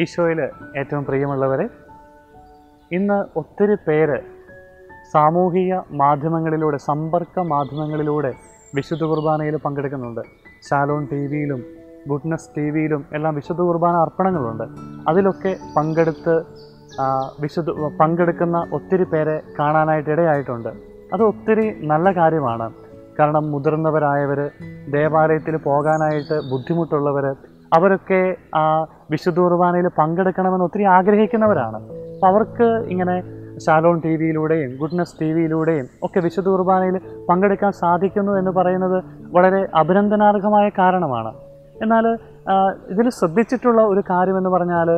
ഈശോയിൽ ഏറ്റവും പ്രിയമുള്ളവരെ ഇന്ന് ഒത്തിരി പേര് സാമൂഹിക മാധ്യമങ്ങളിലൂടെ സമ്പർക്ക മാധ്യമങ്ങളിലൂടെ വിശുദ്ധ കുർബാനയിൽ പങ്കെടുക്കുന്നുണ്ട്. ശാലോൺ ടി വിയിലും ഗുഡ്നസ് ടി വിയിലും എല്ലാം വിശുദ്ധ കുർബാന അർപ്പണങ്ങളുണ്ട്. അതിലൊക്കെ പങ്കെടുത്ത് വിശുദ്ധ പങ്കെടുക്കുന്ന ഒത്തിരി പേരെ കാണാനായിട്ട് ഇടയായിട്ടുണ്ട്. അത് ഒത്തിരി നല്ല കാര്യമാണ്. കാരണം മുതിർന്നവരായവർ ദേവാലയത്തിൽ പോകാനായിട്ട് ബുദ്ധിമുട്ടുള്ളവർ അവരൊക്കെ ആ വിശുദ്ധ കുർബാനയിൽ പങ്കെടുക്കണമെന്ന് ഒത്തിരി ആഗ്രഹിക്കുന്നവരാണ്. അപ്പോൾ അവർക്ക് ഇങ്ങനെ ശാലോൺ ടി വിയിലൂടെയും ഗുഡ്നസ് ടി വിയിലൂടെയും ഒക്കെ വിശുദ്ധ കുർബാനയിൽ പങ്കെടുക്കാൻ സാധിക്കുന്നു എന്ന് പറയുന്നത് വളരെ അഭിനന്ദനാർഹമായ കാരണമാണ്. എന്നാൽ ഇതിൽ ശ്രദ്ധിച്ചിട്ടുള്ള ഒരു കാര്യമെന്ന് പറഞ്ഞാൽ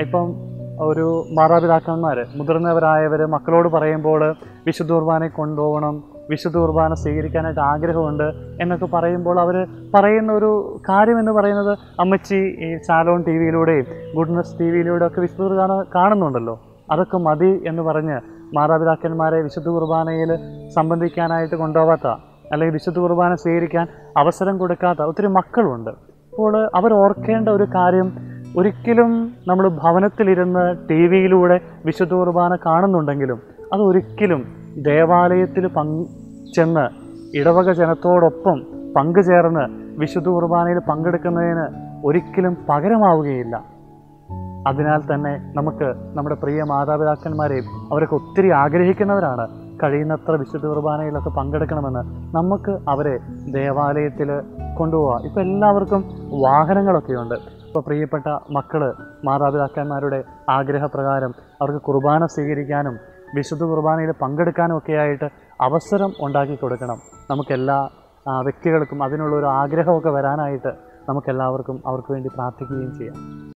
ഇപ്പം ഒരു മാതാപിതാക്കന്മാർ മുതിർന്നവരായവർ മക്കളോട് പറയുമ്പോൾ വിശുദ്ധ കുർബാനയെ കൊണ്ടുപോകണം വിശുദ്ധ കുർബാന സ്വീകരിക്കാനായിട്ട് ആഗ്രഹമുണ്ട് എന്നൊക്കെ പറയുമ്പോൾ അവർ പറയുന്ന ഒരു കാര്യമെന്ന് പറയുന്നത് അമ്മച്ചി ഈ ചാലോൺ ടി വിയിലൂടെയും ഗുഡ്നസ് ടി വിയിലൂടെ ഒക്കെ വിശുദ്ധ കുർബാന കാണുന്നുണ്ടല്ലോ. അതൊക്കെ മതി എന്ന് പറഞ്ഞ് മാതാപിതാക്കന്മാരെ വിശുദ്ധ കുർബാനയിൽ സംബന്ധിക്കാനായിട്ട് കൊണ്ടുപോകാത്ത അല്ലെങ്കിൽ വിശുദ്ധ കുർബാന സ്വീകരിക്കാൻ അവസരം കൊടുക്കാത്ത ഒത്തിരി മക്കളുണ്ട്. അപ്പോൾ അവർ ഓർക്കേണ്ട ഒരു കാര്യം ഒരിക്കലും നമ്മൾ ഭവനത്തിലിരുന്ന് ടി വിയിലൂടെ വിശുദ്ധ കുർബാന കാണുന്നുണ്ടെങ്കിലും അത് ഒരിക്കലും ദേവാലയത്തിൽ പങ്ക് ചെന്ന് ഇടവക ജനത്തോടൊപ്പം പങ്കുചേർന്ന് വിശുദ്ധ കുർബാനയിൽ പങ്കെടുക്കുന്നതിന് ഒരിക്കലും പകരമാവുകയില്ല. അതിനാൽ തന്നെ നമുക്ക് നമ്മുടെ പ്രിയ മാതാപിതാക്കന്മാരെയും അവരൊക്കെ ഒത്തിരി ആഗ്രഹിക്കുന്നവരാണ്. കഴിയുന്നത്ര വിശുദ്ധ കുർബാനയിലൊക്കെ പങ്കെടുക്കണമെന്ന് നമുക്ക് അവരെ ദേവാലയത്തിൽ കൊണ്ടുപോകാം ഇപ്പം എല്ലാവർക്കും വാഹനങ്ങളൊക്കെയുണ്ട്. ഇപ്പോൾ പ്രിയപ്പെട്ട മക്കൾ മാതാപിതാക്കന്മാരുടെ ആഗ്രഹപ്രകാരം അവർക്ക് കുർബാന സ്വീകരിക്കാനും വിശുദ്ധ കുർബാനയിൽ പങ്കെടുക്കാനും ഒക്കെ ആയിട്ട് അവസരം ഉണ്ടാക്കി കൊടുക്കണം. നമുക്കെല്ലാ വ്യക്തികൾക്കും അതിനുള്ള ഒരു ആഗ്രഹമൊക്കെ വരാനായിട്ട് നമുക്കെല്ലാവർക്കും അവർക്ക് വേണ്ടി പ്രാർത്ഥിക്കുകയും ചെയ്യാം.